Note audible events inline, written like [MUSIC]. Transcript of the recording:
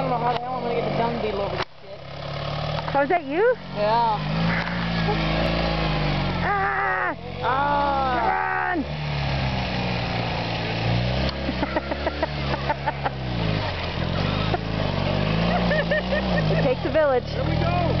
I don't know how the hell I'm gonna get the dung beetle over this shit. Oh, is that you? Yeah. Ah! Ah! Run! [LAUGHS] it takes a village. Here we go.